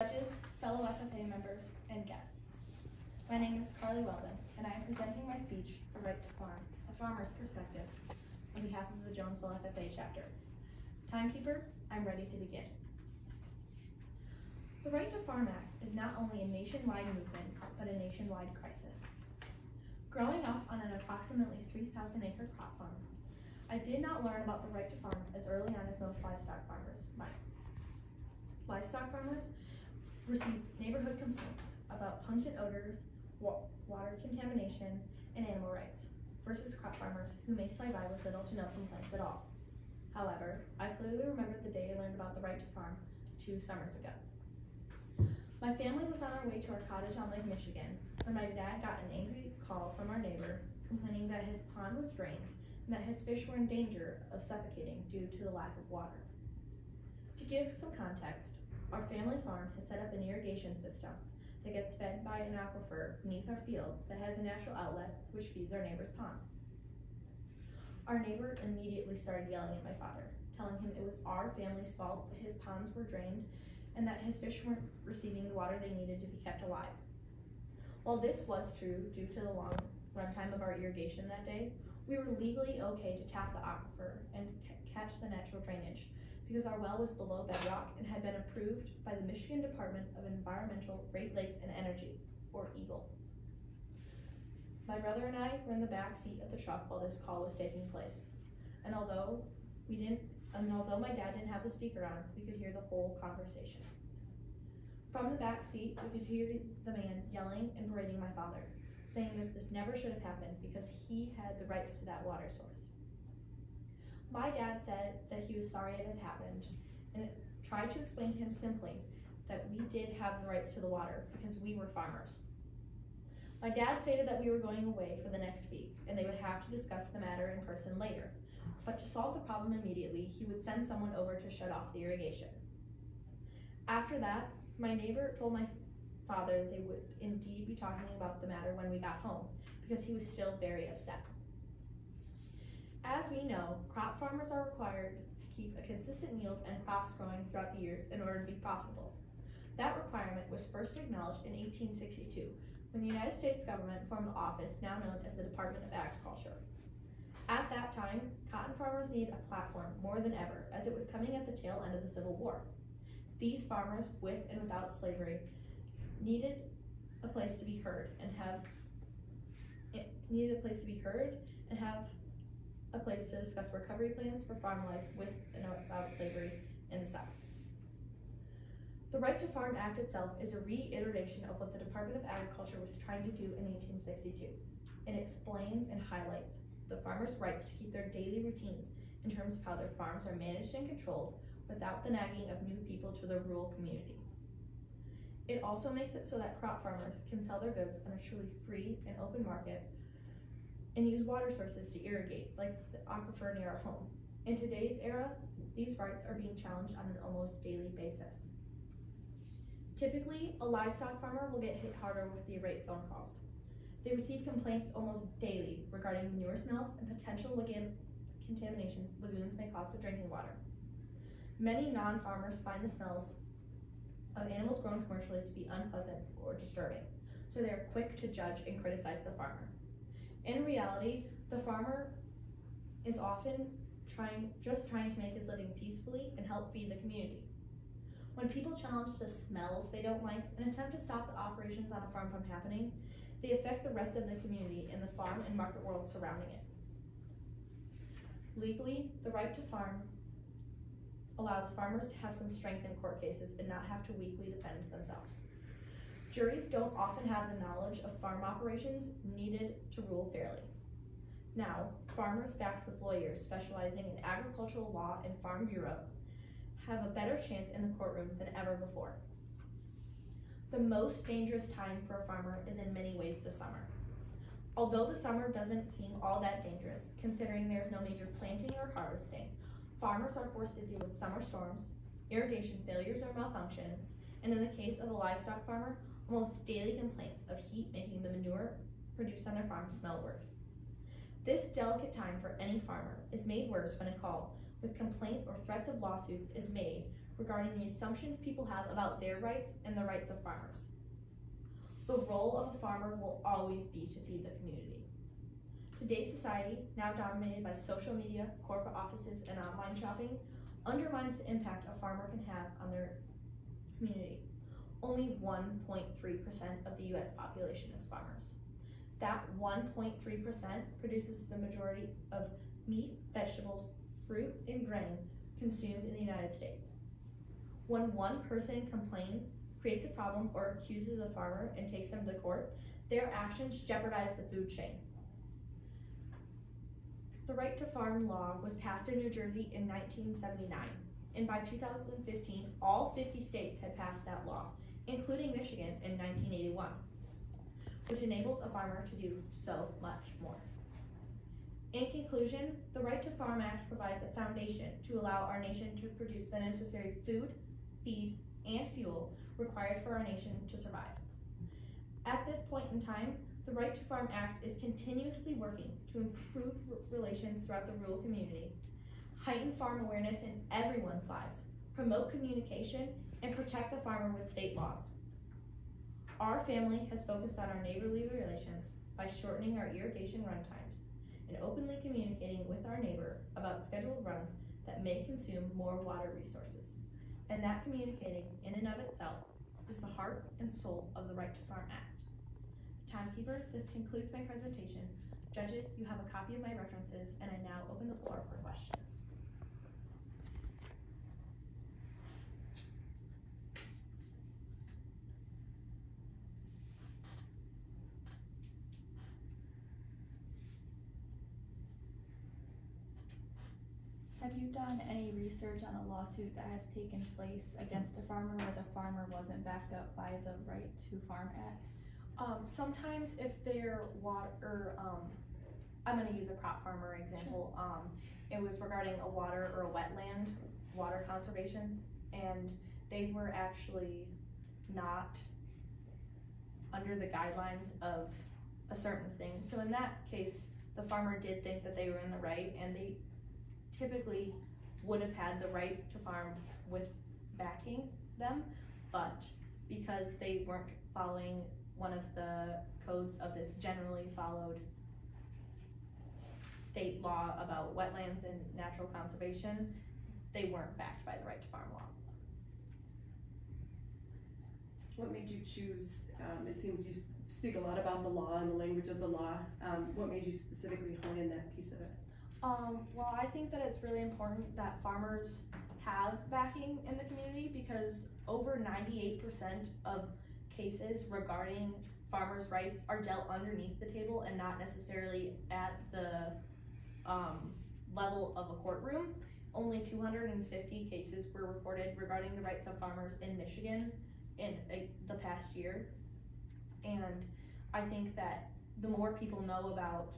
Judges, fellow FFA members, and guests. My name is Carly Welden, and I am presenting my speech, The Right to Farm, a farmer's perspective, on behalf of the Jonesville FFA chapter. Timekeeper, I'm ready to begin. The Right to Farm Act is not only a nationwide movement, but a nationwide crisis. Growing up on an approximately 3,000 acre crop farm, I did not learn about the right to farm as early on as most livestock farmers might. Livestock farmers receive neighborhood complaints about pungent odors, wa water contamination, and animal rights, versus crop farmers who may survive with little to no complaints at all. However, I clearly remember the day I learned about the right to farm two summers ago. My family was on our way to our cottage on Lake Michigan when my dad got an angry call from our neighbor complaining that his pond was drained and that his fish were in danger of suffocating due to the lack of water. To give some context, our family farm has set up an irrigation system that gets fed by an aquifer beneath our field that has a natural outlet which feeds our neighbor's ponds. Our neighbor immediately started yelling at my father, telling him it was our family's fault that his ponds were drained and that his fish weren't receiving the water they needed to be kept alive. While this was true due to the long runtime of our irrigation that day, we were legally okay to tap the aquifer and catch the natural drainage because our well was below bedrock and had been approved by the Michigan Department of Environmental, Great Lakes and Energy, or EGLE. My brother and I were in the back seat of the truck while this call was taking place. And although we didn't and although my dad didn't have the speaker on, we could hear the whole conversation. From the back seat, we could hear the man yelling and berating my father, saying that this never should have happened because he had the rights to that water source. My dad said that he was sorry it had happened and tried to explain to him simply that we did have the rights to the water because we were farmers. My dad stated that we were going away for the next week and they would have to discuss the matter in person later, but to solve the problem immediately, he would send someone over to shut off the irrigation. After that, my neighbor told my father they would indeed be talking about the matter when we got home, because he was still very upset. As we know, crop farmers are required to keep a consistent yield and crops growing throughout the years in order to be profitable. That requirement was first acknowledged in 1862 when the United States government formed the office now known as the Department of Agriculture. At that time, cotton farmers needed a platform more than ever, as it was coming at the tail end of the Civil War. These farmers, with and without slavery, needed a place to be heard and have needed a place to be heard and have a place to discuss recovery plans for farm life with and without slavery in the South. The Right to Farm Act itself is a reiteration of what the Department of Agriculture was trying to do in 1862. It explains and highlights the farmers' rights to keep their daily routines in terms of how their farms are managed and controlled without the nagging of new people to the rural community. It also makes it so that crop farmers can sell their goods on a truly free and open market and use water sources to irrigate, like the aquifer near our home. In today's era, these rights are being challenged on an almost daily basis. Typically, a livestock farmer will get hit harder with the irate phone calls. They receive complaints almost daily regarding manure smells and potential contaminations lagoons may cause to drinking water. Many non-farmers find the smells of animals grown commercially to be unpleasant or disturbing, so they are quick to judge and criticize the farmer. In reality, the farmer is often trying, just trying to make his living peacefully and help feed the community. When people challenge the smells they don't like and attempt to stop the operations on a farm from happening, they affect the rest of the community in the farm and market world surrounding it. Legally, the right to farm allows farmers to have some strength in court cases and not have to weakly defend themselves. Juries don't often have the knowledge of farm operations needed to rule fairly. Now, farmers backed with lawyers specializing in agricultural law and farm bureau have a better chance in the courtroom than ever before. The most dangerous time for a farmer is in many ways the summer. Although the summer doesn't seem all that dangerous, considering there's no major planting or harvesting, farmers are forced to deal with summer storms, irrigation failures or malfunctions, and in the case of a livestock farmer, almost daily complaints of heat making the manure produced on their farm smell worse. This delicate time for any farmer is made worse when a call with complaints or threats of lawsuits is made regarding the assumptions people have about their rights and the rights of farmers. The role of a farmer will always be to feed the community. Today's society, now dominated by social media, corporate offices, and online shopping, undermines the impact a farmer can have on their community. Only 1.3% of the US population is farmers. That 1.3% produces the majority of meat, vegetables, fruit, and grain consumed in the United States. When one person complains, creates a problem, or accuses a farmer and takes them to court, their actions jeopardize the food chain. The right to farm law was passed in New Jersey in 1979, and by 2015, all 50 states had passed that law, including Michigan in 1981, which enables a farmer to do so much more. In conclusion, the Right to Farm Act provides a foundation to allow our nation to produce the necessary food, feed, and fuel required for our nation to survive. At this point in time, the Right to Farm Act is continuously working to improve relations throughout the rural community, heighten farm awareness in everyone's lives, promote communication, and protect the farmer with state laws. Our family has focused on our neighborly relations by shortening our irrigation run times and openly communicating with our neighbor about scheduled runs that may consume more water resources. And that communicating, in and of itself, is the heart and soul of the Right to Farm Act. Timekeeper, this concludes my presentation. Judges, you have a copy of my references, and I now open the floor for questions. Have you done any research on a lawsuit that has taken place against a farmer where the farmer wasn't backed up by the Right to Farm Act? Um, sometimes if they're water, um, I'm gonna use a crop farmer example. Um, it was regarding a water or a wetland, water conservation, and they were actually not under the guidelines of a certain thing. So in that case, the farmer did think that they were in the right and they typically would have had the right to farm with backing them, but because they weren't following one of the codes of this generally followed state law about wetlands and natural conservation, they weren't backed by the right to farm law. What made you choose, um, it seems you speak a lot about the law and the language of the law, um, what made you specifically hone in that piece of it? Um, well, I think that it's really important that farmers have backing in the community because over 98% of cases regarding farmers' rights are dealt underneath the table and not necessarily at the um, level of a courtroom. Only 250 cases were reported regarding the rights of farmers in Michigan in uh, the past year. And I think that the more people know about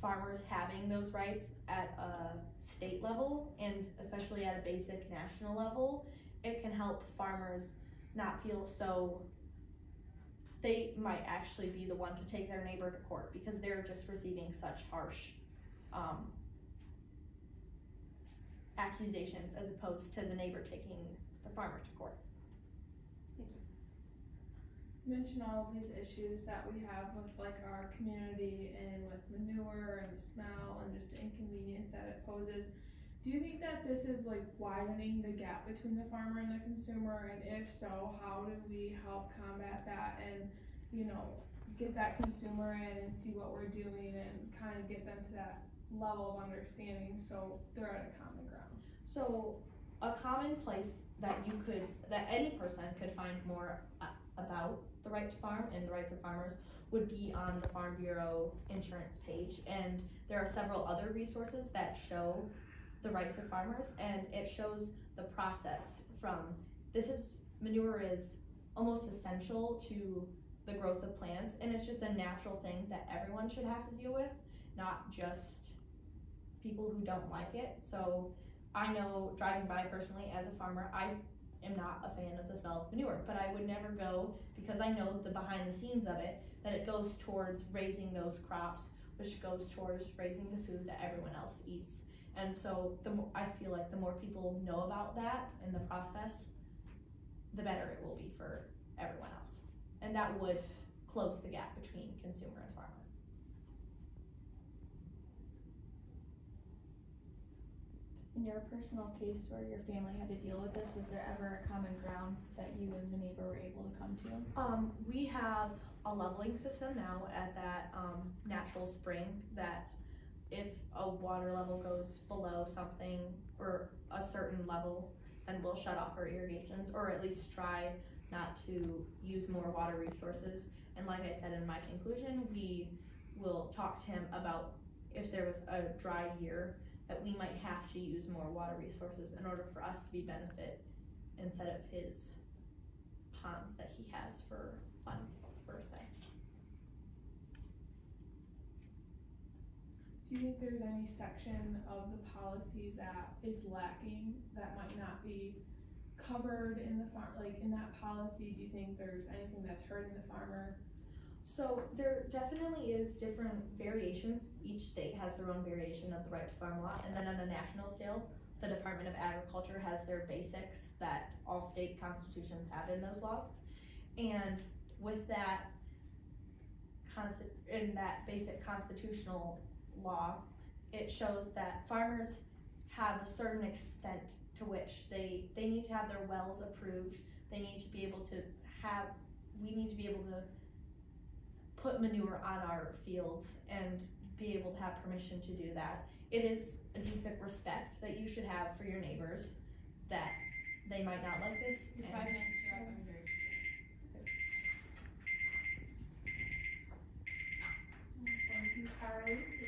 farmers having those rights at a state level and especially at a basic national level, it can help farmers not feel so they might actually be the one to take their neighbor to court because they're just receiving such harsh um, accusations as opposed to the neighbor taking the farmer to court. Mention all of these issues that we have with like our community and with manure and smell and just the inconvenience that it poses. Do you think that this is like widening the gap between the farmer and the consumer? And if so, how do we help combat that and, you know, get that consumer in and see what we're doing and kind of get them to that level of understanding so they're at a common ground? So, a common place that you could, that any person could find more uh, about the right to farm and the rights of farmers would be on the Farm Bureau insurance page. And there are several other resources that show the rights of farmers and it shows the process from this is manure is almost essential to the growth of plants and it's just a natural thing that everyone should have to deal with, not just people who don't like it. So I know driving by personally as a farmer, I am not a fan of the smell of manure, but I would never go because I know the behind the scenes of it that it goes towards raising those crops, which goes towards raising the food that everyone else eats. And so the more, I feel like the more people know about that and the process, the better it will be for everyone else. And that would close the gap between consumer and farmer. In your personal case where your family had to deal with this, was there ever a common ground that you and the neighbor were able to come to? Um, we have a leveling system now at that, um, natural spring that if a water level goes below something or a certain level, then we'll shut off our irrigations or at least try not to use more water resources. And like I said in my conclusion, we will talk to him about if there was a dry year, that we might have to use more water resources in order for us to be benefit instead of his ponds that he has for fun, for say. Do you think there's any section of the policy that is lacking that might not be covered in the farm, like in that policy? Do you think there's anything that's hurting the farmer? So there definitely is different variations. Each state has their own variation of the right to farm law, and then on a national scale, the Department of Agriculture has their basics that all state constitutions have in those laws. And with that in that basic constitutional law, it shows that farmers have a certain extent to which they, they need to have their wells approved. They need to be able to have, we need to be able to put manure on our fields and be able to have permission to do that. It is a decent respect that you should have for your neighbors that they might not like this. Your five minutes are up, I'm very Thank you, Carly.